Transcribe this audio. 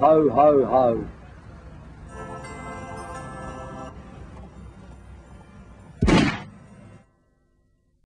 Ho, ho, ho.